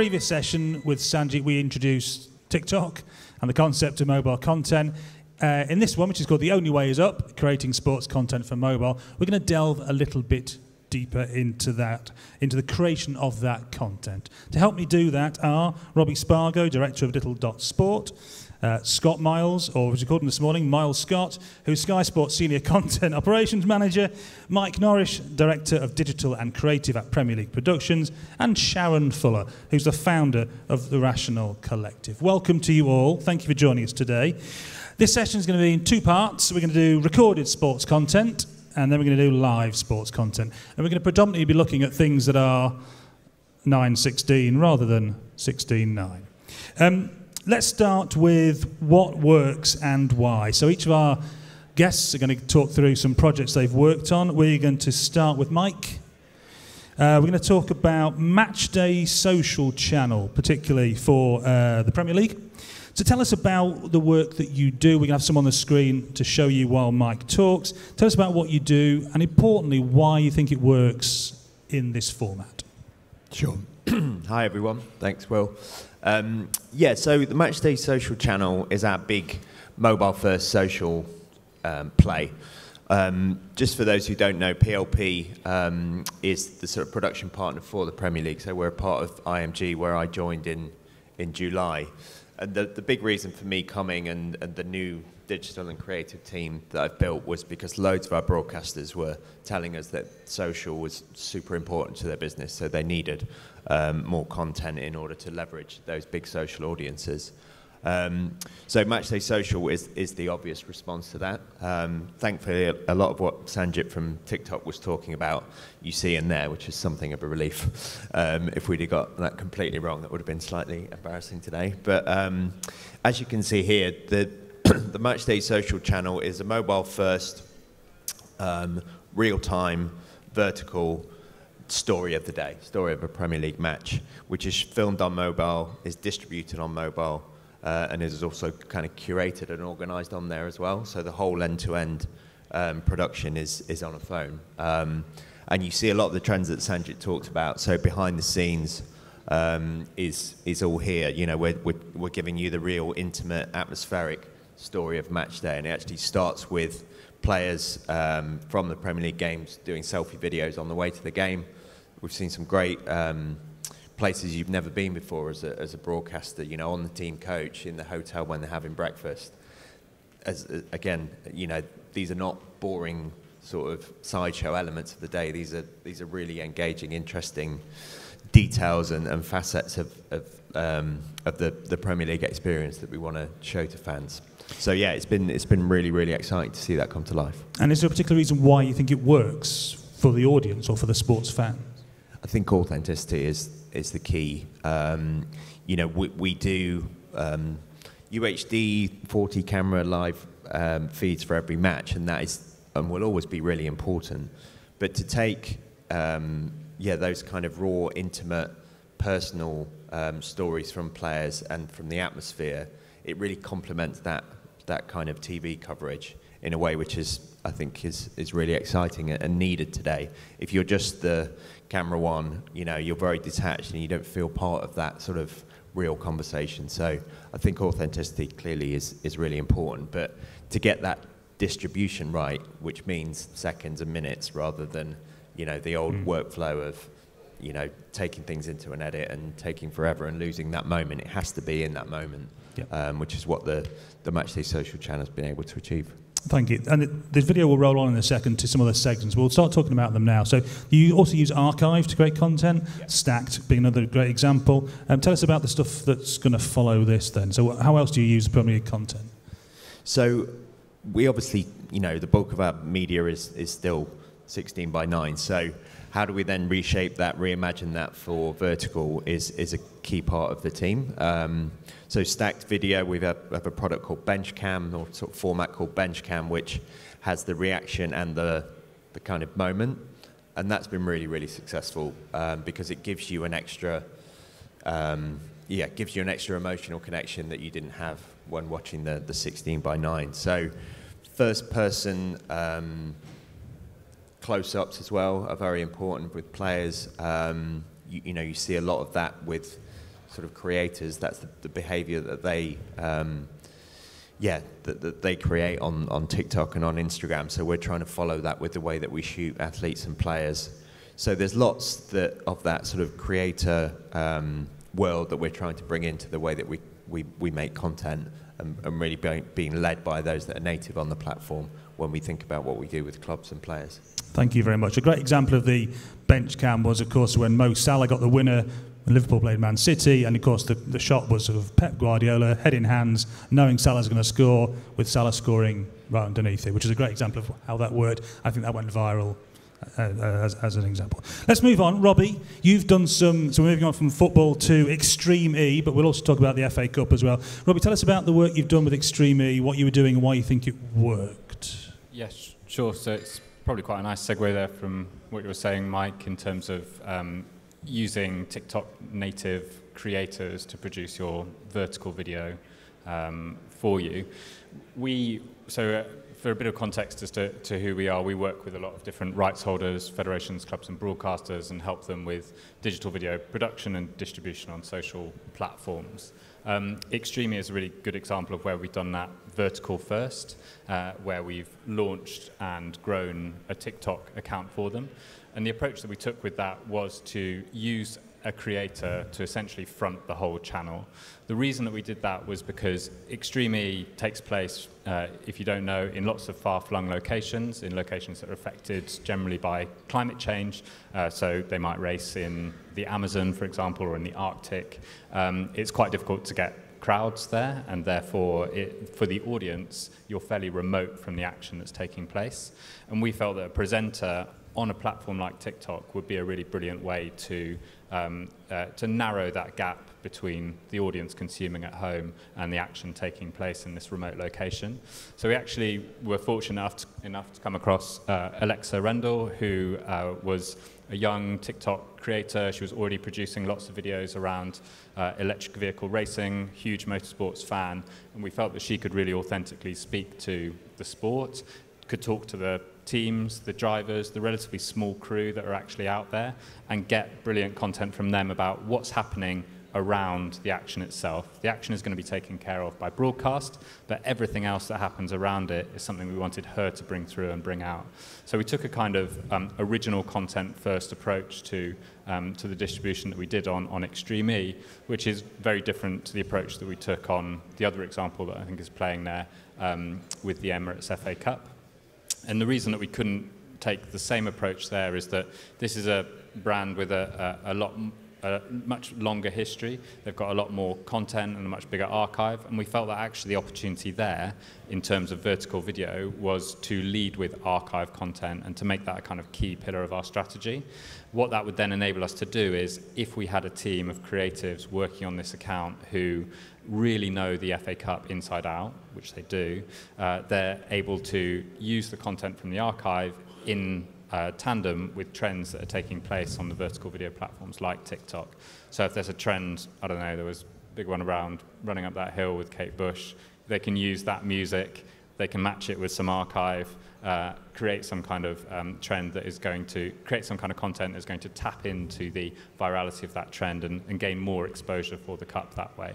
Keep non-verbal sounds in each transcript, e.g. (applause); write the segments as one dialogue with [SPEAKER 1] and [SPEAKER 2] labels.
[SPEAKER 1] previous session with Sanjit, we introduced TikTok and the concept of mobile content. Uh, in this one, which is called The Only Way Is Up Creating Sports Content for Mobile, we're going to delve a little bit deeper into that, into the creation of that content. To help me do that are Robbie Spargo, Director of Little Dot Sport, uh, Scott Miles, or as we called him this morning, Miles Scott, who's Sky Sports Senior (laughs) Content Operations Manager, Mike Norrish, Director of Digital and Creative at Premier League Productions, and Sharon Fuller, who's the founder of the Rational Collective. Welcome to you all. Thank you for joining us today. This session is going to be in two parts. We're going to do recorded sports content, and then we're going to do live sports content. And we're going to predominantly be looking at things that are 9.16 rather than 16.9. Um, let's start with what works and why. So each of our guests are going to talk through some projects they've worked on. We're going to start with Mike. Uh, we're going to talk about Matchday Social Channel, particularly for uh, the Premier League. So tell us about the work that you do. We're going to have some on the screen to show you while Mike talks. Tell us about what you do and, importantly, why you think it works in this format.
[SPEAKER 2] Sure. (clears throat) Hi, everyone. Thanks, Will. Um, yeah, so the Matchday Social channel is our big mobile first social um, play. Um, just for those who don't know, PLP um, is the sort of production partner for the Premier League. So we're a part of IMG, where I joined in in July. And the, the big reason for me coming and, and the new digital and creative team that I've built was because loads of our broadcasters were telling us that social was super important to their business, so they needed um, more content in order to leverage those big social audiences. Um, so Matchday Social is, is the obvious response to that. Um, thankfully, a lot of what Sanjit from TikTok was talking about, you see in there, which is something of a relief. Um, if we'd have got that completely wrong, that would have been slightly embarrassing today. But um, as you can see here, the, the Matchday Social channel is a mobile-first, um, real-time, vertical story of the day, story of a Premier League match, which is filmed on mobile, is distributed on mobile, uh, and is also kind of curated and organised on there as well. So the whole end-to-end um, production is is on a phone, um, and you see a lot of the trends that Sanjit talked about. So behind the scenes um, is is all here. You know, we're, we're we're giving you the real intimate, atmospheric story of match day, and it actually starts with players um, from the Premier League games doing selfie videos on the way to the game. We've seen some great um, places you've never been before as a, as a broadcaster, you know, on the team coach, in the hotel when they're having breakfast. As, again, you know, these are not boring sort of sideshow elements of the day. These are, these are really engaging, interesting details and, and facets of, of, um, of the, the Premier League experience that we want to show to fans. So yeah, it's been it's been really really exciting to see that come to life.
[SPEAKER 1] And is there a particular reason why you think it works for the audience or for the sports fan?
[SPEAKER 2] I think authenticity is is the key. Um, you know, we, we do um, UHD 40 camera live um, feeds for every match, and that is and will always be really important. But to take um, yeah those kind of raw, intimate, personal um, stories from players and from the atmosphere, it really complements that that kind of TV coverage in a way which is I think is is really exciting and needed today. If you're just the camera one, you know, you're very detached and you don't feel part of that sort of real conversation. So I think authenticity clearly is, is really important. But to get that distribution right, which means seconds and minutes rather than, you know, the old mm. workflow of, you know, taking things into an edit and taking forever and losing that moment. It has to be in that moment, yep. um, which is what the, the Matchday social channel has been able to achieve.
[SPEAKER 1] Thank you. And it, this video will roll on in a second to some other segments. We'll start talking about them now. So you also use Archive to create content, yeah. Stacked being another great example. Um, tell us about the stuff that's going to follow this then. So how else do you use Premier League content?
[SPEAKER 2] So we obviously, you know, the bulk of our media is, is still 16 by 9. So how do we then reshape that, reimagine that for vertical is, is a key part of the team. Um, so stacked video, we have, have a product called Benchcam, or sort of format called Benchcam, which has the reaction and the, the kind of moment. And that's been really, really successful um, because it gives you an extra, um, yeah, gives you an extra emotional connection that you didn't have when watching the, the 16 by 9. So first person um, close-ups as well are very important with players. Um, you, you, know, you see a lot of that with sort of creators. That's the, the behaviour that they, um, yeah, that, that they create on, on TikTok and on Instagram. So we're trying to follow that with the way that we shoot athletes and players. So there's lots that of that sort of creator um, world that we're trying to bring into the way that we, we, we make content and, and really being, being led by those that are native on the platform when we think about what we do with clubs and players.
[SPEAKER 1] Thank you very much. A great example of the bench cam was, of course, when Mo Salah got the winner when Liverpool played Man City, and of course the, the shot was of Pep Guardiola, head in hands, knowing Salah's going to score, with Salah scoring right underneath it, which is a great example of how that worked. I think that went viral uh, uh, as, as an example. Let's move on. Robbie, you've done some, so we're moving on from football to Extreme E, but we'll also talk about the FA Cup as well. Robbie, tell us about the work you've done with Extreme E, what you were doing and why you think it worked.
[SPEAKER 3] Yes, sure. So it's probably quite a nice segue there from what you were saying, Mike, in terms of um, using TikTok native creators to produce your vertical video um, for you. We, so uh, for a bit of context as to, to who we are, we work with a lot of different rights holders, federations, clubs, and broadcasters and help them with digital video production and distribution on social platforms. Um, Extreme is a really good example of where we've done that vertical first, uh, where we've launched and grown a TikTok account for them. And the approach that we took with that was to use a creator to essentially front the whole channel. The reason that we did that was because Extreme E takes place, uh, if you don't know, in lots of far-flung locations, in locations that are affected generally by climate change. Uh, so they might race in the Amazon, for example, or in the Arctic. Um, it's quite difficult to get crowds there, and therefore, it, for the audience, you're fairly remote from the action that's taking place. And we felt that a presenter on a platform like TikTok would be a really brilliant way to um, uh, to narrow that gap between the audience consuming at home and the action taking place in this remote location. So we actually were fortunate enough to, enough to come across uh, Alexa Rendell, who uh, was a young TikTok creator. She was already producing lots of videos around uh, electric vehicle racing, huge motorsports fan, and we felt that she could really authentically speak to the sport, could talk to the teams, the drivers, the relatively small crew that are actually out there, and get brilliant content from them about what's happening around the action itself. The action is going to be taken care of by broadcast, but everything else that happens around it is something we wanted her to bring through and bring out. So we took a kind of um, original content first approach to, um, to the distribution that we did on, on Extreme E, which is very different to the approach that we took on the other example that I think is playing there um, with the Emirates FA Cup. And the reason that we couldn't take the same approach there is that this is a brand with a, a, a lot a much longer history. They've got a lot more content and a much bigger archive. And we felt that actually the opportunity there, in terms of vertical video, was to lead with archive content and to make that a kind of key pillar of our strategy. What that would then enable us to do is, if we had a team of creatives working on this account who really know the FA Cup inside out, which they do, uh, they're able to use the content from the archive in uh, tandem with trends that are taking place on the vertical video platforms like TikTok. So if there's a trend, I don't know, there was a big one around running up that hill with Kate Bush, they can use that music, they can match it with some archive, uh, create some kind of um, trend that is going to create some kind of content that is going to tap into the virality of that trend and, and gain more exposure for the cup that way.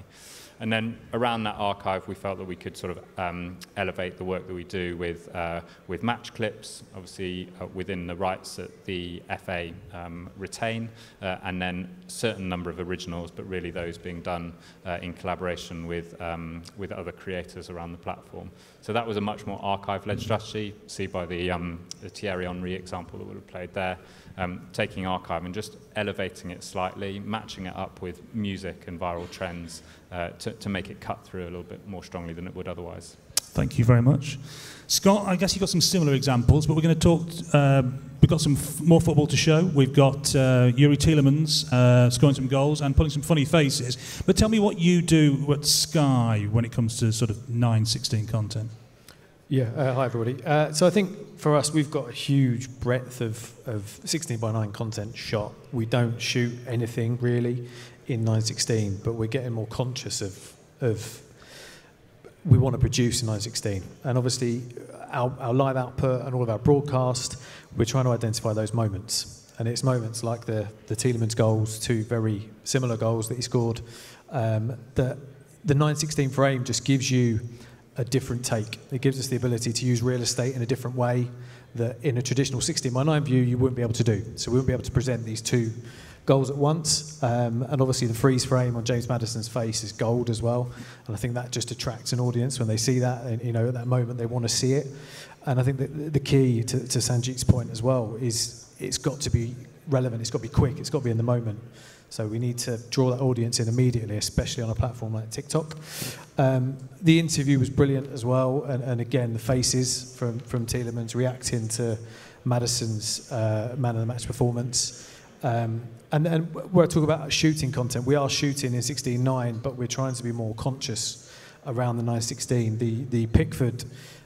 [SPEAKER 3] And then around that archive, we felt that we could sort of um, elevate the work that we do with, uh, with match clips, obviously uh, within the rights that the FA um, retain, uh, and then certain number of originals, but really those being done uh, in collaboration with, um, with other creators around the platform. So that was a much more archive-led strategy, see by the, um, the Thierry Henry example that would have played there um, taking archive and just elevating it slightly, matching it up with music and viral trends uh, to, to make it cut through a little bit more strongly than it would otherwise.
[SPEAKER 1] Thank you very much. Scott, I guess you've got some similar examples, but we're going to talk. Uh, we've got some more football to show. We've got uh, Youri Tielemans uh, scoring some goals and putting some funny faces. But tell me what you do at Sky when it comes to sort of 9 16 content.
[SPEAKER 4] Yeah, uh, hi everybody. Uh, so I think for us, we've got a huge breadth of, of 16 by 9 content shot. We don't shoot anything really in 916, but we're getting more conscious of, of we want to produce in 916. And obviously, our, our live output and all of our broadcast, we're trying to identify those moments. And it's moments like the, the Tielemans goals, two very similar goals that he scored, um, that the 916 frame just gives you a different take. It gives us the ability to use real estate in a different way that in a traditional 16 by 9 view you wouldn't be able to do. So we wouldn't be able to present these two goals at once. Um, and obviously the freeze frame on James Maddison's face is gold as well. And I think that just attracts an audience when they see that. And, you know, at that moment they want to see it. And I think that the key to, to Sanjeet's point as well is it's got to be relevant, it's got to be quick, it's got to be in the moment. So we need to draw that audience in immediately, especially on a platform like TikTok. Um, the interview was brilliant as well, and, and again, the faces from, from Tielemans reacting to Maddison's uh, man of the match performance. Um, and, we're talking about shooting content. We are shooting in 16.9, but we're trying to be more conscious around the 9.16. The, the Pickford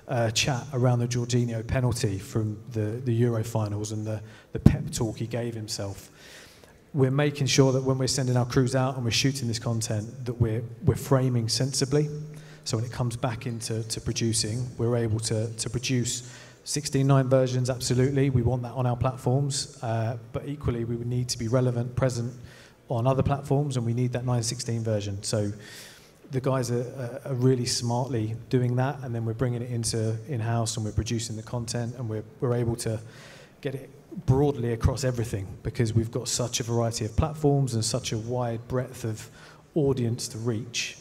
[SPEAKER 4] uh, chat around the Jorginho penalty from the, the Euro finals and the, the pep talk he gave himself. We're making sure that when we're sending our crews out and we're shooting this content, that we're, we're framing sensibly. So when it comes back into to producing, we're able to, to produce 16.9 versions, absolutely. We want that on our platforms. Uh, but equally, we would need to be relevant, present on other platforms, and we need that 9.16 version. So the guys are, are, really smartly doing that, and then we're bringing it into in-house, and we're producing the content, and we're, we're able to get it broadly across everything because we've got such a variety of platforms and such a wide breadth of audience to reach.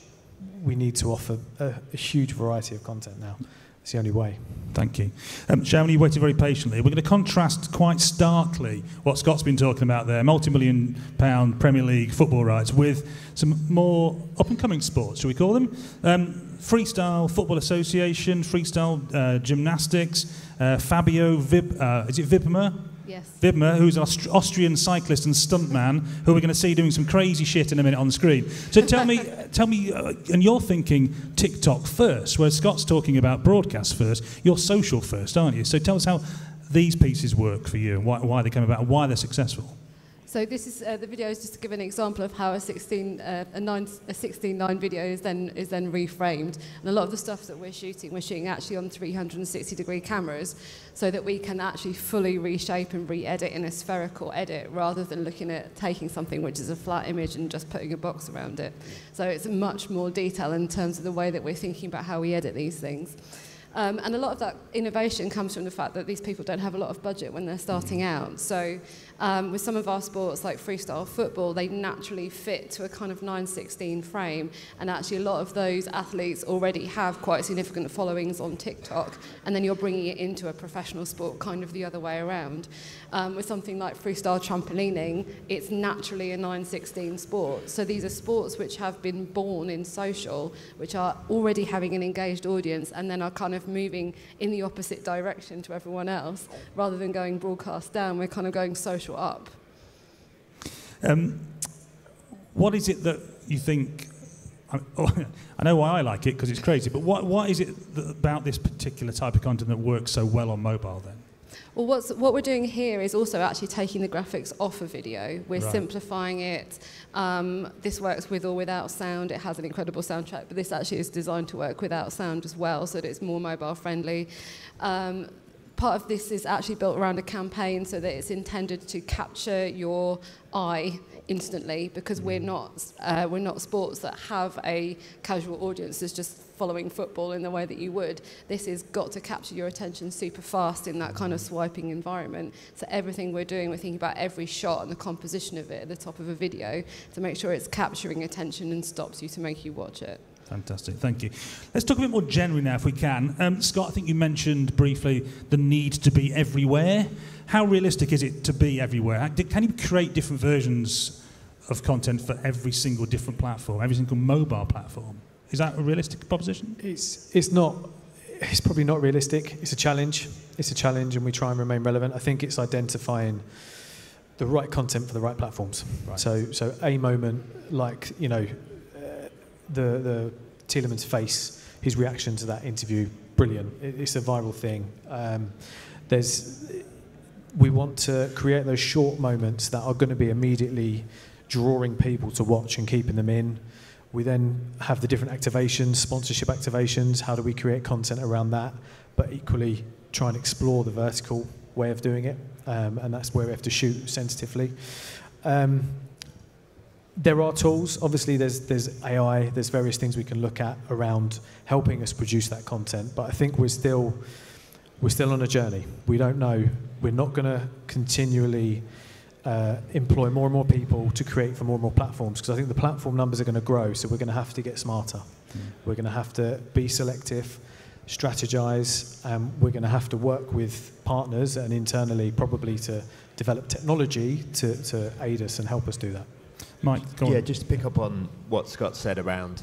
[SPEAKER 4] We need to offer a, a huge variety of content now. It's the only way.
[SPEAKER 1] Thank you. Um, Sharon, you waited very patiently. We're going to contrast quite starkly what Scott's been talking about there, multi-million pound Premier League football rights, with some more up-and-coming sports, shall we call them? Um, Freestyle Football Association, Freestyle uh, Gymnastics, uh, Fabio Vib, uh, is it Wibmer?
[SPEAKER 5] Yes.
[SPEAKER 1] Wibmer, who's an Aust- Austrian cyclist and stuntman, who we're going to see doing some crazy shit in a minute on the screen. So tell me, (laughs) tell me, uh, and you're thinking TikTok first, where Scott's talking about broadcast first. You're social first, aren't you? So tell us how these pieces work for you and why, why they came about and why they're successful.
[SPEAKER 5] So this is uh, the video is just to give an example of how a 16 uh, a 9 a 16:9 video is then is then reframed. And a lot of the stuff that we're shooting, we're shooting actually on 360 degree cameras, so that we can actually fully reshape and re-edit in a spherical edit, rather than looking at taking something which is a flat image and just putting a box around it. So it's much more detail in terms of the way that we're thinking about how we edit these things. Um, and a lot of that innovation comes from the fact that these people don't have a lot of budget when they're starting out. So um, with some of our sports like freestyle football, they naturally fit to a kind of 916 frame. And actually, a lot of those athletes already have quite significant followings on TikTok. And then you're bringing it into a professional sport kind of the other way around. Um, with something like freestyle trampolining, it's naturally a 916 sport. So these are sports which have been born in social, which are already having an engaged audience and then are kind of moving in the opposite direction to everyone else. Rather than going broadcast down, we're kind of going social up.
[SPEAKER 1] Um, what is it that you think? I, (laughs) I know why I like it because it's crazy, but what, what is it that, about this particular type of content that works so well on mobile then?
[SPEAKER 5] Well, what's, what we're doing here is also actually taking the graphics off of video. We're right. simplifying it. Um, this works with or without sound. It has an incredible soundtrack, but this actually is designed to work without sound as well, so that it's more mobile friendly. Um, part of this is actually built around a campaign so that it's intended to capture your eye instantly because we're not uh, we're not sports that have a casual audience that's just following football in the way that you would. This has got to capture your attention super fast in that kind of swiping environment. So everything we're doing, we're thinking about every shot and the composition of it at the top of a video to make sure it's capturing attention and stops you to make you watch it.
[SPEAKER 1] Fantastic, thank you. Let's talk a bit more generally now, if we can. Um, Scott, I think you mentioned briefly the need to be everywhere. How realistic is it to be everywhere? Can you create different versions of content for every single different platform, every single mobile platform? Is that a realistic proposition?
[SPEAKER 4] It's, it's not. It's probably not realistic. It's a challenge. It's a challenge, and we try and remain relevant. I think it's identifying the right content for the right platforms. Right. So, so a moment like you know the, the Tielemans' face, his reaction to that interview, brilliant. It, it's a viral thing. Um, there's, we want to create those short moments that are going to be immediately drawing people to watch and keeping them in. We then have the different activations, sponsorship activations. How do we create content around that? But equally, try and explore the vertical way of doing it, um, and that's where we have to shoot sensitively. Um, there are tools. Obviously, there's there's AI. There's various things we can look at around helping us produce that content. But I think we're still we're still on a journey. We don't know. We're not going to continually uh, employ more and more people to create for more and more platforms because I think the platform numbers are going to grow. So we're going to have to get smarter. Mm. We're going to have to be selective, strategize, and we're going to have to work with partners and internally probably to develop technology to, to aid us and help us do that.
[SPEAKER 1] Mike,
[SPEAKER 2] yeah, just to pick up on what Scott said around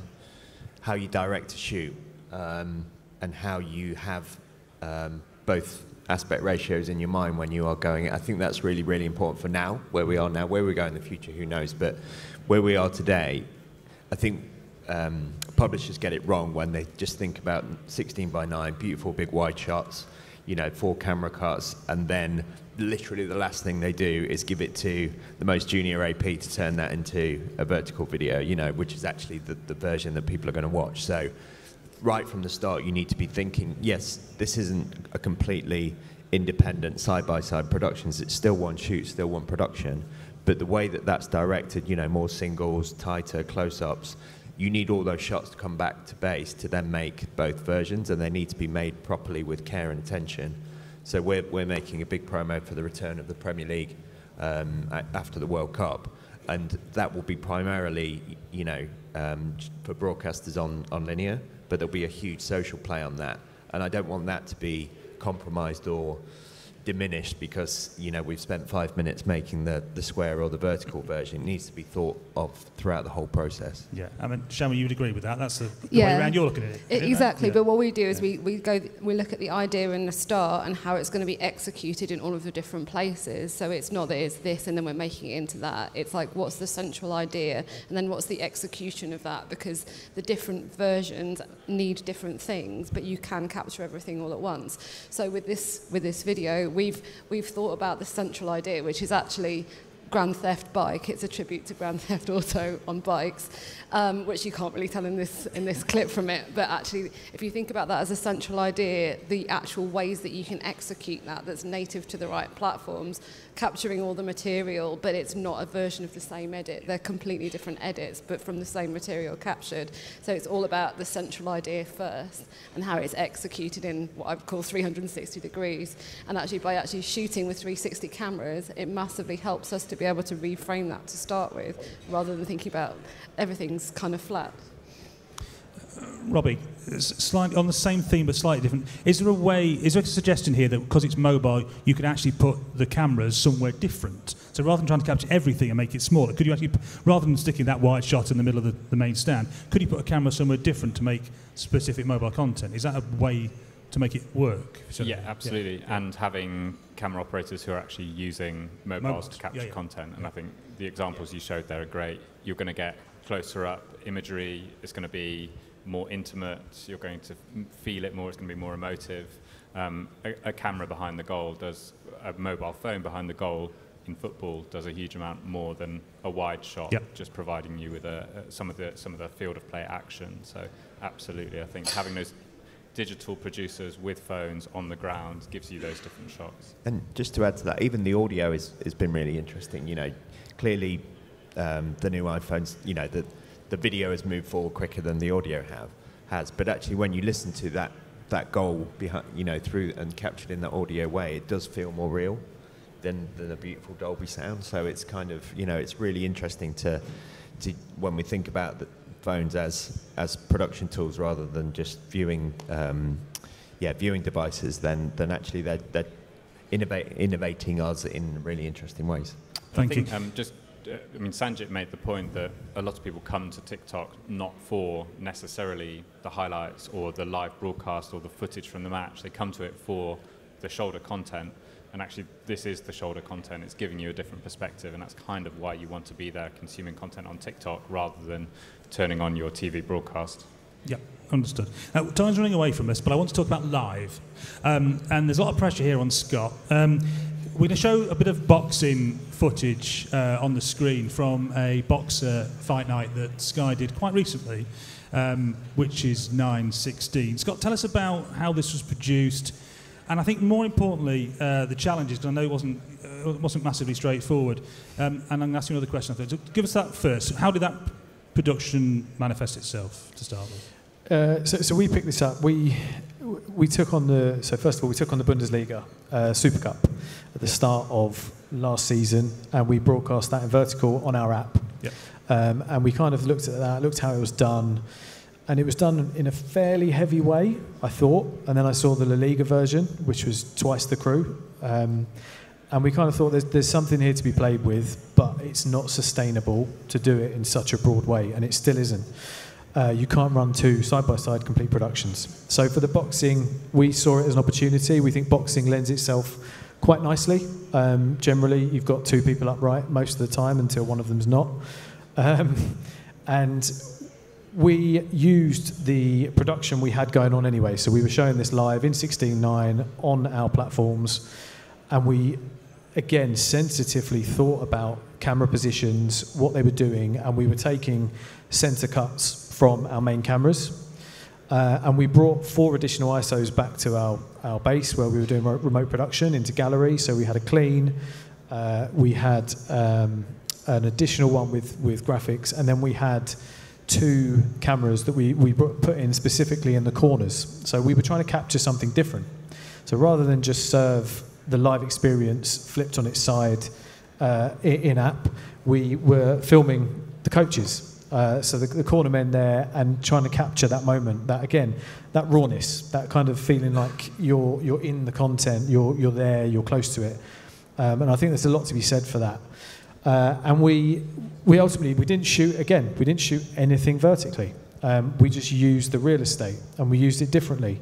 [SPEAKER 2] how you direct a shoot um, and how you have um, both aspect ratios in your mind when you are going. I think that's really, really important for now, where we are now. Where we go in the future, who knows? But where we are today, I think um, publishers get it wrong when they just think about 16 by 9, beautiful big wide shots, you know, four camera cuts, and then literally the last thing they do is give it to the most junior AP to turn that into a vertical video, you know, which is actually the, the version that people are going to watch. So right from the start, you need to be thinking, yes, this isn't a completely independent side-by-side productions. It's still one shoot, still one production. But the way that that's directed, you know, more singles, tighter close-ups, you need all those shots to come back to base to then make both versions, and they need to be made properly with care and attention. So we're, we're making a big promo for the return of the Premier League um, after the World Cup, and that will be primarily, you know, um, for broadcasters on, on linear, but there'll be a huge social play on that, and I don't want that to be compromised or diminished because you know we've spent five minutes making the, the square or the vertical version. It needs to be thought of throughout the whole process.
[SPEAKER 1] Yeah, I mean, Shami, you would agree with that. That's the, the yeah. way around you're looking at it. it
[SPEAKER 5] exactly,
[SPEAKER 1] yeah.
[SPEAKER 5] but what we do is we, we go we look at the idea in the start and how it's going to be executed in all of the different places. So it's not that it's this and then we're making it into that. It's like what's the central idea and then what's the execution of that because the different versions need different things, but you can capture everything all at once. So with this with this video we've, we've thought about the central idea, which is actually Grand Theft Bike. It's a tribute to Grand (laughs) Theft Auto on bikes, um, which you can't really tell in this, in this clip from it. But actually, if you think about that as a central idea, the actual ways that you can execute that that's native to the right platforms capturing all the material, but it's not a version of the same edit. They're completely different edits, but from the same material captured. So it's all about the central idea first and how it's executed in what I call 360 degrees. And actually, by actually shooting with 360 cameras, it massively helps us to be able to reframe that to start with, rather than thinking about everything's kind of flat.
[SPEAKER 1] Robbie, slightly on the same theme but slightly different. Is there a way? Is there a suggestion here that because it's mobile, you could actually put the cameras somewhere different? So rather than trying to capture everything and make it smaller, could you actually, rather than sticking that wide shot in the middle of the, the main stand, could you put a camera somewhere different to make specific mobile content? Is that a way to make it work?
[SPEAKER 3] So, yeah, absolutely. Yeah. And having camera operators who are actually using mobiles, mobiles. to capture yeah, yeah. content. And I think the examples you showed there are great. You're going to get closer up imagery. It's going to be more intimate, you're going to feel it more, it's going to be more emotive. Um, a, a, camera behind the goal does, a mobile phone behind the goal in football does a huge amount more than a wide shot, yep. just providing you with a, a, some, of the, some of the field of play action. So absolutely, I think having those digital producers with phones on the ground gives you those different shots.
[SPEAKER 2] And just to add to that, even the audio is, has been really interesting. You know, clearly um, the new iPhones, you know, the, the video has moved forward quicker than the audio have has. But actually, when you listen to that that goal behind, you know, through and captured in that audio way, it does feel more real than than a beautiful Dolby sound. So it's kind of you know, it's really interesting to to when we think about the phones as as production tools rather than just viewing. Um, yeah, viewing devices, then, then actually they're, they're innovate, innovating us in really interesting ways.
[SPEAKER 1] Thank
[SPEAKER 3] I think,
[SPEAKER 1] you.
[SPEAKER 3] Um, just I mean, Sanjit made the point that a lot of people come to TikTok not for necessarily the highlights or the live broadcast or the footage from the match. They come to it for the shoulder content. And actually, this is the shoulder content. It's giving you a different perspective. And that's kind of why you want to be there consuming content on TikTok rather than turning on your TV broadcast.
[SPEAKER 1] Yep, understood. Now, time's running away from us, but I want to talk about live. Um, and there's a lot of pressure here on Scott. Um, we're going to show a bit of boxing footage uh, on the screen from a boxer fight night that Sky did quite recently, um, which is 9.16. Scott, tell us about how this was produced, And I think more importantly, uh, the challenges, because I know it wasn't, uh, wasn't massively straightforward. Um, and I'm going to ask you another question. So give us that first. How did that production manifest itself to start with?
[SPEAKER 4] Uh, so, so we picked this up. We we took on the so first of all we took on the Bundesliga uh, Super Cup at the start of last season, and we broadcast that in vertical on our app.
[SPEAKER 1] Yep.
[SPEAKER 4] Um, and we kind of looked at that, looked how it was done, and it was done in a fairly heavy way, I thought. And then I saw the La Liga version, which was twice the crew. Um, and we kind of thought there's, there's something here to be played with, but it's not sustainable to do it in such a broad way, and it still isn't. Uh, you can't run two side by side complete productions. So for the boxing, we saw it as an opportunity. We think boxing lends itself quite nicely. Um, generally, you've got two people upright most of the time until one of them's not. Um, and we used the production we had going on anyway. So we were showing this live in 16.9 on our platforms, and we again sensitively thought about camera positions, what they were doing, and we were taking center cuts from our main cameras. Uh, and we brought four additional ISOs back to our, our base where we were doing remote production into gallery. So we had a clean, uh, we had um, an additional one with, with graphics, and then we had two cameras that we, we put in specifically in the corners. So we were trying to capture something different. So rather than just serve the live experience flipped on its side uh, in app, we were filming the coaches. Uh, so the, the corner men there and trying to capture that moment, that again, that rawness, that kind of feeling like you're, you're in the content, you're, you're there, you're close to it. Um, and I think there's a lot to be said for that. Uh, and we, we ultimately, we didn't shoot, again, we didn't shoot anything vertically. Um, we just used the real estate and we used it differently.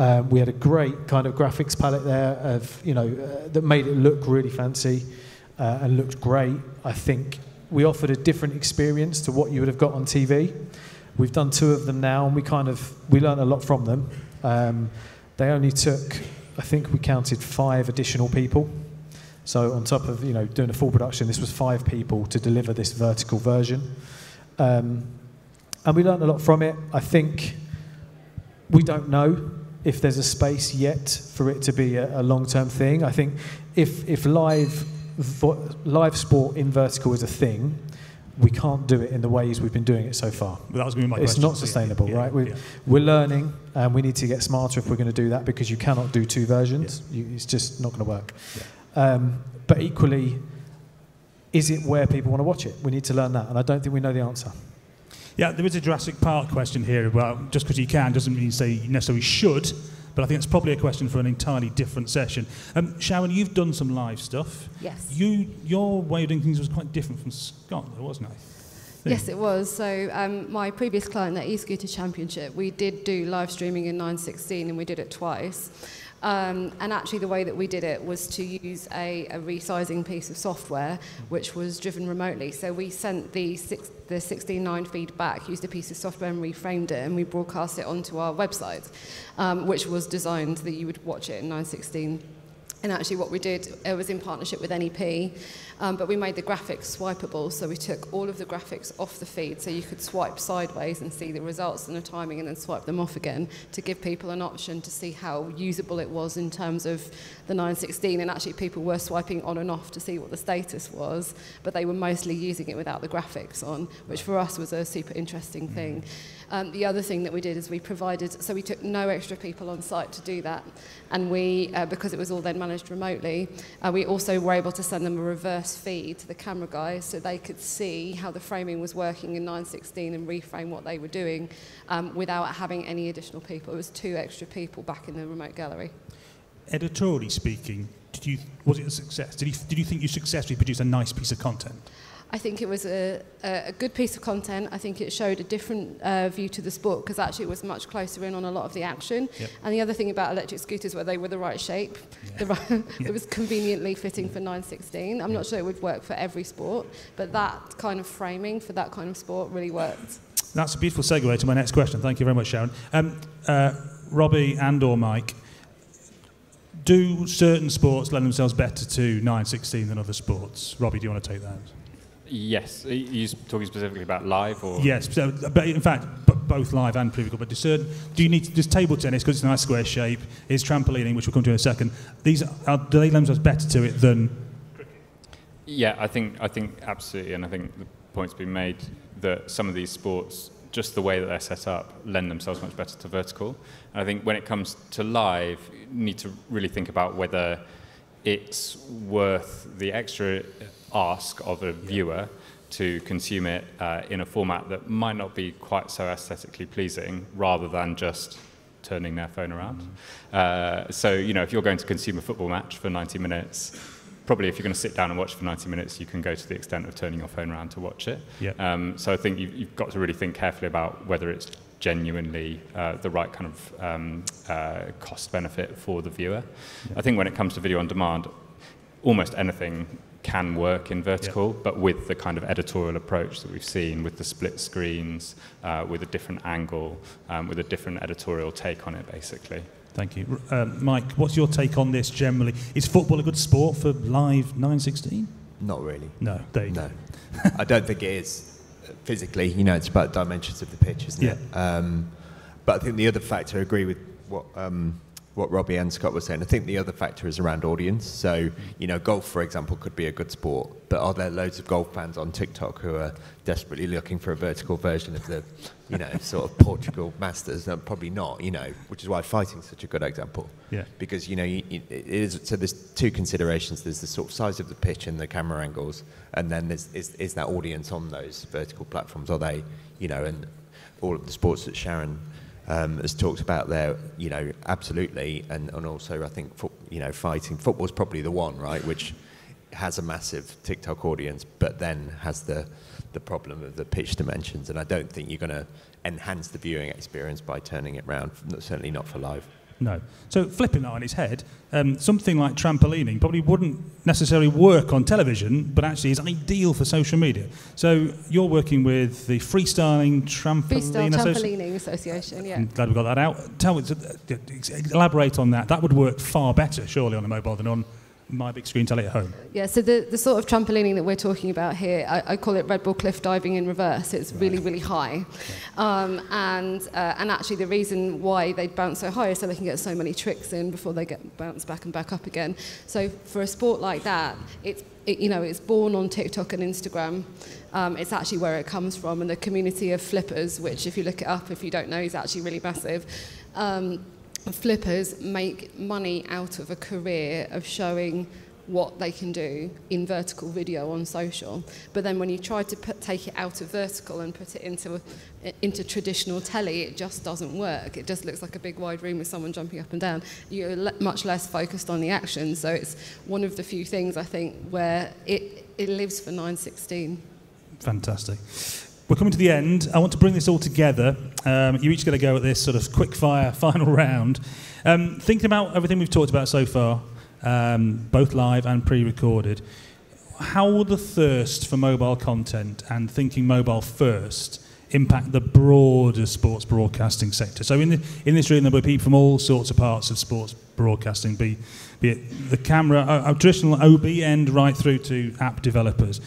[SPEAKER 4] Um, we had a great kind of graphics palette there of, you know, uh, that made it look really fancy uh, and looked great. I think we offered a different experience to what you would have got on TV. We've done two of them now and we kind of, we learned a lot from them. Um, they only took, I think we counted five additional people so on top of you know doing a full production, this was five people to deliver this vertical version, um, and we learned a lot from it. I think we don't know if there's a space yet for it to be a, a long-term thing. I think if if live live sport in vertical is a thing, we can't do it in the ways we've been doing it so far.
[SPEAKER 1] Well, that was going to be my
[SPEAKER 4] it's
[SPEAKER 1] question.
[SPEAKER 4] not sustainable,
[SPEAKER 1] yeah,
[SPEAKER 4] right? We're,
[SPEAKER 1] yeah.
[SPEAKER 4] we're learning, and we need to get smarter if we're going to do that because you cannot do two versions. You, it's just not going to work. Um, but equally, is it where people want to watch it? We need to learn that, and I don't think we know the answer.
[SPEAKER 1] Yeah, there is a Jurassic Park question here. Well, just because you can doesn't mean you say you necessarily should, but I think it's probably a question for an entirely different session. Um, Sharon, you've done some live stuff.
[SPEAKER 5] Yes.
[SPEAKER 1] You, your way of doing things was quite different from Scott, though, wasn't it?
[SPEAKER 5] Yes, it was. So um, my previous client, the e-scooter championship, we did do live streaming in 916, and we did it twice. Um, and actually the way that we did it was to use a, a resizing piece of software which was driven remotely. So we sent the, six, the 16.9 feed back, used a piece of software and reframed it and we broadcast it onto our website, um, which was designed that you would watch it in 9.16 And actually, what we did it was in partnership with NEP. Um, but we made the graphics swipeable, so we took all of the graphics off the feed so you could swipe sideways and see the results and the timing and then swipe them off again to give people an option to see how usable it was in terms of the 916. And actually, people were swiping on and off to see what the status was, but they were mostly using it without the graphics on, which for us was a super interesting thing. Um, the other thing that we did is we provided, so we took no extra people on site to do that. And we, uh, because it was all then managed remotely, uh, we also were able to send them a reverse feed to the camera guys so they could see how the framing was working in 916 and reframe what they were doing um, without having any additional people. It was two extra people back in the remote gallery.
[SPEAKER 1] Editorially speaking, did you, was it a success? Did you, did you think you successfully produced a nice piece of content?
[SPEAKER 5] I think it was a, a good piece of content. I think it showed a different uh, view to the sport because actually it was much closer in on a lot of the action.
[SPEAKER 1] Yep.
[SPEAKER 5] And the other thing about electric scooters were they were the right shape.
[SPEAKER 1] Yeah.
[SPEAKER 5] The right, (laughs) It was conveniently fitting for 916. I'm not sure it would work for every sport, but that kind of framing for that kind of sport really worked.
[SPEAKER 1] That's a beautiful segue to my next question. Thank you very much, Sharon. Um, uh, Robbie and or Mike, do certain sports lend themselves better to 916 than other sports? Robbie, do you want to take that?
[SPEAKER 3] Yes. Are you talking specifically about live or?
[SPEAKER 1] Yes, so, but in fact, b- both live and pre But discern, do you need to, does table tennis, because it's a nice square shape, is trampolining, which we'll come to in a second, these are, do they lend themselves better to it than
[SPEAKER 3] Yeah, I think, I think absolutely. And I think the point's been made that some of these sports, just the way that they're set up, lend themselves much better to vertical. And I think when it comes to live, you need to really think about whether it's worth the extra ask of a viewer to consume it uh, in a format that might not be quite so aesthetically pleasing rather than just turning their phone around. Uh, so, you know, if you're going to consume a football match for 90 minutes, probably if you're going to sit down and watch for 90 minutes, you can go to the extent of turning your phone around to watch it. Um, so I think you've, you've got to really think carefully about whether it's genuinely uh, the right kind of um, uh, cost benefit for the viewer. I think when it comes to video on demand, almost anything can work in vertical, but with the kind of editorial approach that we've seen, with the split screens, uh, with a different angle, um, with a different editorial take on it, basically.
[SPEAKER 1] Thank you. Um, Mike, what's your take on this generally? Is football a good sport for live 916?
[SPEAKER 2] Not really.
[SPEAKER 1] No, there you
[SPEAKER 2] No,
[SPEAKER 1] go. (laughs)
[SPEAKER 2] I don't think it is uh, physically. You know, it's about dimensions of the pitch, isn't it? Um, but I think the other factor, I agree with what um, what Robbie and Scott were saying. I think the other factor is around audience. So, you know, golf, for example, could be a good sport, but are there loads of golf fans on TikTok who are desperately looking for a vertical version of the, you know, (laughs) sort of Portugal Masters? No, probably not. You know, which is why fighting's such a good example.
[SPEAKER 1] Yeah.
[SPEAKER 2] Because you know, you, you, it is, so there's two considerations. There's the sort of size of the pitch and the camera angles, and then there's is, is that audience on those vertical platforms? Are they, you know, and all of the sports that Sharon um, has talked about there, you know, absolutely, and, and also I think, fo- you know, fighting football's probably the one, right, which has a massive TikTok audience, but then has the the problem of the pitch dimensions, and I don't think you're going to enhance the viewing experience by turning it round. Certainly not for live.
[SPEAKER 1] No. So flipping that on its head, um, something like trampolining probably wouldn't necessarily work on television, but actually is ideal for social media. So you're working with the Freestyling Trampoline
[SPEAKER 5] Freestyle
[SPEAKER 1] Association.
[SPEAKER 5] Trampolining Association, yeah.
[SPEAKER 1] I'm glad we got that out. Tell me, uh, elaborate on that. That would work far better, surely, on a mobile than on my big screen telly at home.
[SPEAKER 5] Yeah, so the, the sort of trampolining that we're talking about here, I, I call it Red Bull cliff diving in reverse. It's really, really high. Um, and, uh, and actually the reason why they bounce so high is so they can get so many tricks in before they get bounced back and back up again. So for a sport like that, it's, it, you know, it's born on TikTok and Instagram. Um, it's actually where it comes from. And the community of flippers, which if you look it up, if you don't know, is actually really massive. Um, flippers make money out of a career of showing what they can do in vertical video on social. But then when you try to put, take it out of vertical and put it into, into traditional telly, it just doesn't work. It just looks like a big wide room with someone jumping up and down. You're le- much less focused on the action. So it's one of the few things I think where it, it lives for 916.
[SPEAKER 1] Fantastic. We're coming to the end. I want to bring this all together. Um, you each got to go at this sort of quick fire (laughs) final round. Um, thinking about everything we've talked about so far, um, both live and pre recorded, how will the thirst for mobile content and thinking mobile first impact the broader sports broadcasting sector? So, in, the, in this room, there will be people from all sorts of parts of sports broadcasting, be, be it the camera, uh, traditional OB end, right through to app developers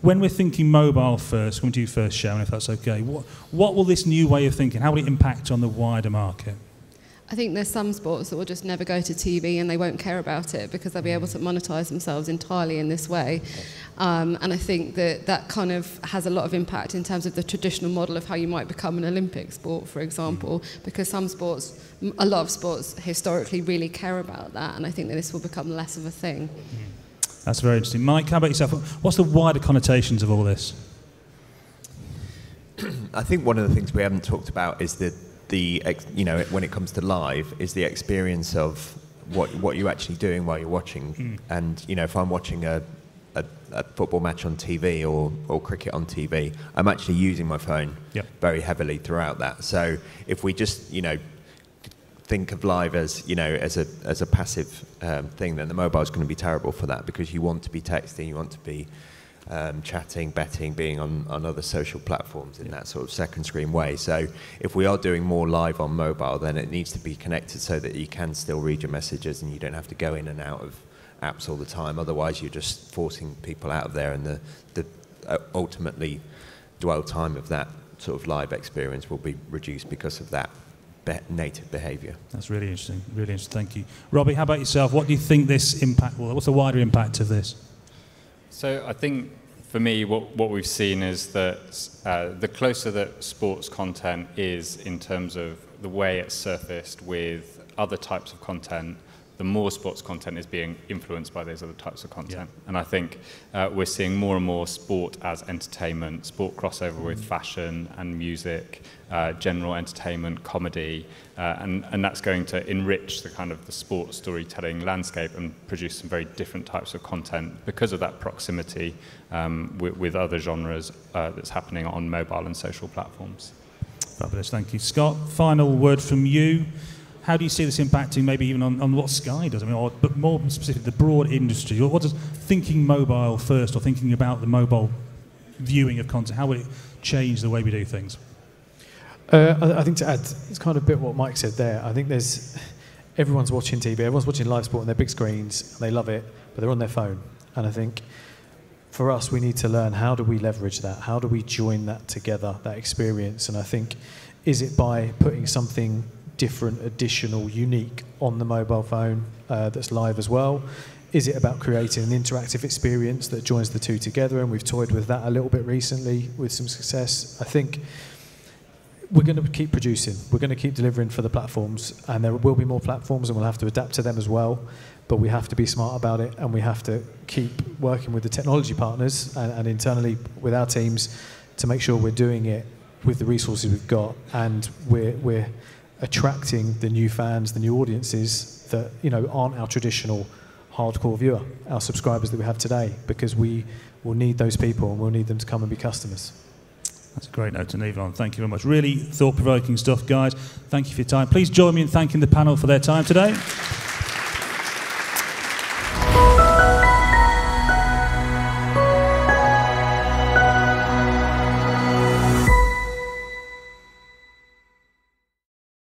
[SPEAKER 1] when we're thinking mobile first, coming to you first, Sharon, if that's okay, what, what will this new way of thinking, how will it impact on the wider market?
[SPEAKER 5] I think there's some sports that will just never go to TV and they won't care about it because they'll be able to mm. monetize themselves entirely in this way. Um, and I think that that kind of has a lot of impact in terms of the traditional model of how you might become an Olympic sport, for example, mm. because some sports, a lot of sports historically really care about that. And I think that this will become less of a thing. Mm.
[SPEAKER 1] That's very interesting. Mike, how about yourself? What's the wider connotations of all this? (clears throat)
[SPEAKER 2] I think one of the things we haven't talked about is the the ex, you know when it comes to live is the experience of what what you're actually doing while you're watching.
[SPEAKER 1] Mm.
[SPEAKER 2] And you know, if I'm watching a, a, a football match on TV or, or cricket on TV, I'm actually using my phone
[SPEAKER 1] Yep.
[SPEAKER 2] very heavily throughout that. So if we just you know think of live as you know as a as a passive um, thing, then the mobile is going to be terrible for that because you want to be texting, you want to be um, chatting, betting, being on, on other social platforms in that sort of second screen way. So if we are doing more live on mobile, then it needs to be connected so that you can still read your messages and you don't have to go in and out of apps all the time. Otherwise, you're just forcing people out of there, and the, the, uh, ultimately dwell time of that sort of live experience will be reduced because of that be- native behaviour.
[SPEAKER 1] That's really interesting. Really interesting. Thank you, Robbie. How about yourself? What do you think this impact will? What's the wider impact of this?
[SPEAKER 3] So I think for me, what, what we've seen is that uh, the closer that sports content is in terms of the way it's surfaced with other types of content, the more sports content is being influenced by those other types of content. Yeah. And I think uh, we're seeing more and more sport as entertainment, sport crossover with fashion and music, uh, general entertainment, comedy, uh, and, and that's going to enrich the kind of the sport storytelling landscape and produce some very different types of content because of that proximity um, with, with, other genres uh, that's happening on mobile and social platforms.
[SPEAKER 1] Fabulous, thank you. Scott, final word from you. How do you see this impacting maybe even on, on what Sky does? I mean, or, but more specifically, the broad industry. What does thinking mobile first or thinking about the mobile viewing of content, how will it change the way we do things?
[SPEAKER 4] Uh, I, I, think to add, it's kind of a bit what Mike said there. I think there's everyone's watching TV, everyone's watching live sport on their big screens, and they love it, but they're on their phone. And I think for us, we need to learn how do we leverage that? How do we join that together, that experience? And I think, is it by putting something different, additional, unique on the mobile phone uh, that's live as well? Is it about creating an interactive experience that joins the two together? And we've toyed with that a little bit recently with some success. I think we're going to keep producing. We're going to keep delivering for the platforms, and there will be more platforms, and we'll have to adapt to them as well. But we have to be smart about it, and we have to keep working with the technology partners and, and internally with our teams to make sure we're doing it with the resources we've got, and we're we're attracting the new fans, the new audiences that you know aren't our traditional hardcore viewer, our subscribers that we have today, because we will need those people and we'll need them to come and be customers.
[SPEAKER 1] That's a great note to leave on. Thank you very much. Really thought provoking stuff, guys. Thank you for your time. Please join me in thanking the panel for their time today.